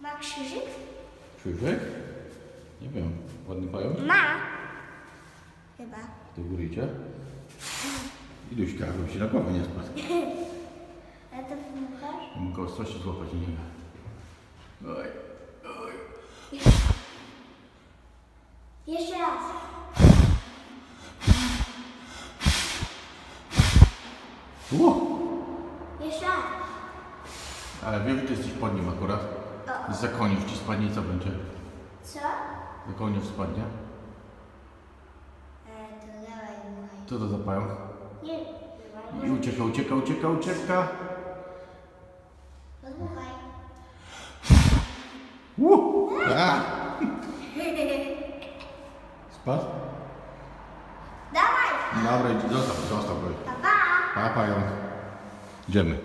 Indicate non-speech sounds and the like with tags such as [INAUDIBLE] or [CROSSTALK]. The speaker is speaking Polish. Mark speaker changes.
Speaker 1: Ma krzyżyk?
Speaker 2: Krzyżyk? Nie wiem. Ładny pająk?
Speaker 1: Ma. Chyba.
Speaker 2: Do góry idzie? Iluś żeby się na głowę nie spadł. [LAUGHS]
Speaker 1: A to wmuchasz?
Speaker 2: Mógł ostrości złapać, nie wiem. Oj, oj.
Speaker 1: Jeszcze raz.
Speaker 2: Ło!
Speaker 1: Jeszcze raz.
Speaker 2: Ale wiem, że ty jesteś pod nim akurat. Za koniów ci spadnie, co będzie?
Speaker 1: Co?
Speaker 2: Za koniów spadnie.
Speaker 1: E, to dawaj.
Speaker 2: Co to za pająk?
Speaker 1: Nie,
Speaker 2: I ucieka, ucieka, ucieka, ucieka.
Speaker 1: no dmuchaj.
Speaker 2: Ło! [LAUGHS] A! Spadł?
Speaker 1: Dawaj.
Speaker 2: Dobra, idź, zostaw, zostaw go.
Speaker 1: Pa, pa.
Speaker 2: Pa, pająk. Idziemy.